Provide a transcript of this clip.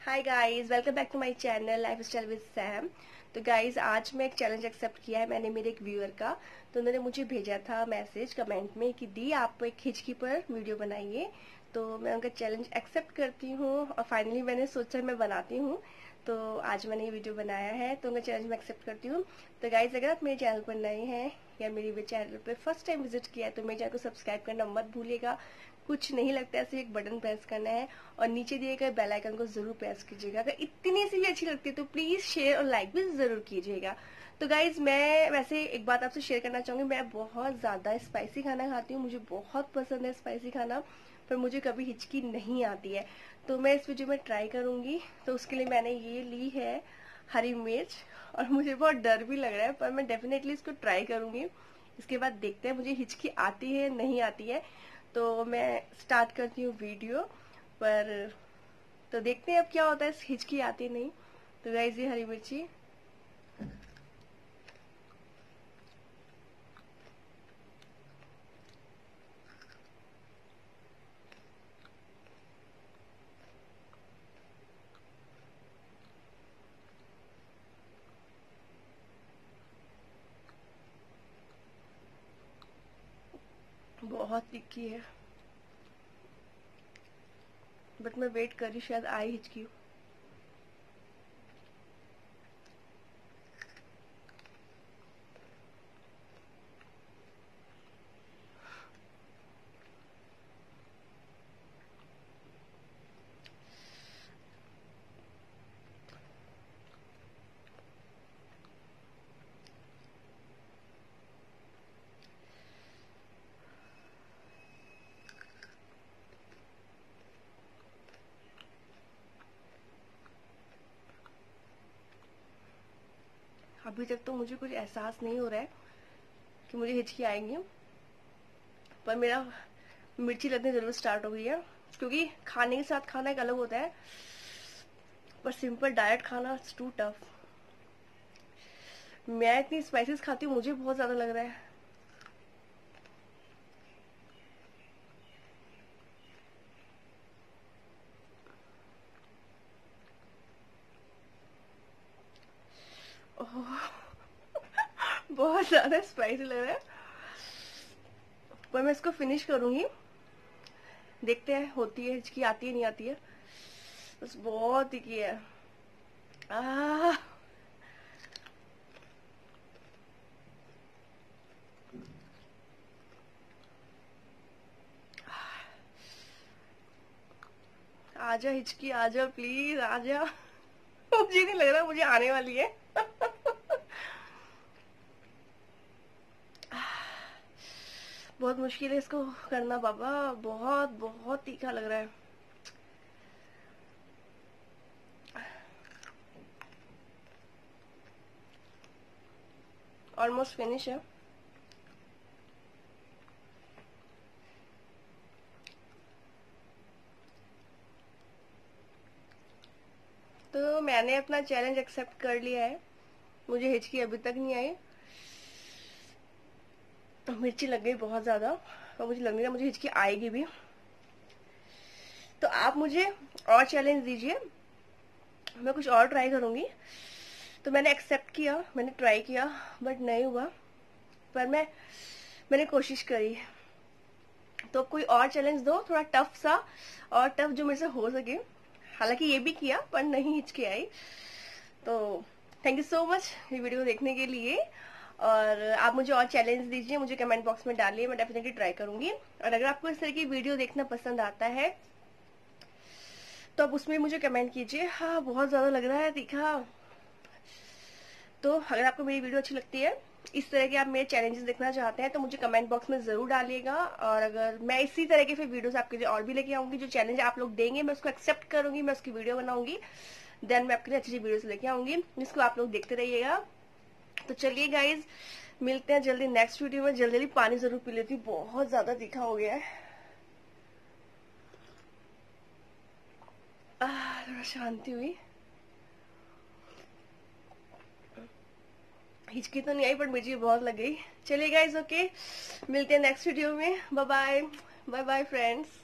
Hi guys welcome back to my channel lifestyle with Sam तो guys आज मैं एक चैलेंज एक्सेप्ट किया है, मैंने मेरे एक व्यूअर का। तो उन्होंने मुझे भेजा था मैसेज कमेंट में कि दी आप एक हिचकी पर वीडियो बनाइए। तो मैं उनका चैलेंज एक्सेप्ट करती हूँ और फाइनली मैंने सोचा मैं बनाती हूँ। तो आज मैंने ये वीडियो बनाया है तो उनका चैलेंज मैं एक्सेप्ट करती हूँ। तो गाइज़ अगर आप मेरे चैनल पर नए हैं या मेरी चैनल पर फ़र्स्ट टाइम विज़िट किया है तो मेरे चैनल को सब्सक्राइब करना मत भूलिएगा। कुछ नहीं लगता है सिर्फ़ एक बटन प्रेस करना है और नीचे दिए गए बेल आइकन को ज़रूर प्रेस कीजिएगा। अगर इतनी सी भी अच्छी लगती है तो प्लीज़ शेयर और लाइक भी ज़रूर कीजिएगा। तो गाइज़ मैं वैसे एक बात आपसे शेयर करना चाहूँगी, मैं बहुत ज़्यादा स्पाइसी खाना खाती हूँ, मुझे बहुत पसंद है स्पाइसी खाना, पर मुझे कभी हिचकी नहीं आती है। तो मैं इस वीडियो में ट्राई करूँगी तो उसके लिए मैंने ये ली है हरी मिर्च, और मुझे बहुत डर भी लग रहा है, पर मैं डेफिनेटली इसको ट्राई करूँगी। इसके बाद देखते हैं, मुझे हिचकी आती है नहीं आती है। तो मैं स्टार्ट करती हूँ वीडियो पर तो देखते हैं अब क्या होता है, हिचकी आती नहीं। तो गाइज़ हरी मिर्ची। बहुत तिखी है। बट मैं वेट कर शायद आई हिचकी अभी तक तो मुझे कुछ एहसास नहीं हो रहा है कि मुझे हिचकी आएँगी पर मेरा मिर्ची लगने ज़रूर स्टार्ट हो गई है, क्योंकि खाने के साथ खाना एक अलग होता है, पर सिंपल डाइट खाना टू टफ मैं इतनी स्पाइसेस खाती हूँ, मुझे बहुत ज़्यादा लग रहा है। बहुत ज़्यादा स्पाइसी लग रहा है। पर मैं इसको फिनिश करूँगी। देखते हैं, होती है, हिचकी आती है, नहीं आती है। बस बहुत ही है। आ आजा हिचकी, आजा प्लीज़ आजा। मुझे नहीं लग रहा, मुझे आने वाली है। बहुत मुश्किल है इसको करना, बाबा। बहुत बहुत तीखा लग रहा है। ऑलमोस्ट फिनिश है तो मैंने अपना चैलेंज एक्सेप्ट कर लिया है। मुझे हिचकी अभी तक नहीं आई। मिर्ची लग गई बहुत ज़्यादा। और मुझे लग नहीं रहा, मुझे हिचकी आएगी भी। तो आप मुझे और चैलेंज दीजिए। मैं कुछ और ट्राई करूँगी। तो मैंने एक्सेप्ट किया, मैंने ट्राई किया बट नहीं हुआ। पर मैं, मैंने कोशिश करी। तो कोई और चैलेंज दो, थोड़ा टफ सा, और टफ जो मेरे से हो सके। हालाँकि ये भी किया, पर नहीं हिचके आई। तो थैंक यू सो मच ये वीडियो देखने के लिए। और आप मुझे और चैलेंज दीजिए, मुझे कमेंट बॉक्स में डालिए, मैं डेफिनेटली ट्राई करूँगी। और अगर आपको इस तरह की वीडियो देखना पसंद आता है तो आप उसमें मुझे कमेंट कीजिए। हाँ बहुत ज़्यादा लग रहा है तीखा तो अगर आपको मेरी वीडियो अच्छी लगती है, इस तरह के आप मेरे चैलेंजेस देखना चाहते हैं तो मुझे कमेंट बॉक्स में ज़रूर डालिएगा। और अगर मैं इसी तरह के फिर वीडियोस आपके लिए और भी लेके आऊँगी, जो चैलेंज आप लोग देंगे, मैं उसको एक्सेप्ट करूँगी, मैं उसकी वीडियो बनाऊँगी। देन मैं आपके लिए अच्छी अच्छी वीडियोस लेके आऊँगी, जिसको आप लोग देखते रहिएगा। तो चलिए गाइज़ मिलते हैं जल्दी नेक्स्ट वीडियो में। जल्दी जल्दी पानी ज़रूर पी लेती हूँ। बहुत ज़्यादा तीखा हो गया है। थोड़ा शांति हुई। हिचकी तो नहीं आई बट मुझे बहुत लग गई। चलिए गाइज़ ओके मिलते हैं नेक्स्ट वीडियो में। Bye bye bye bye friends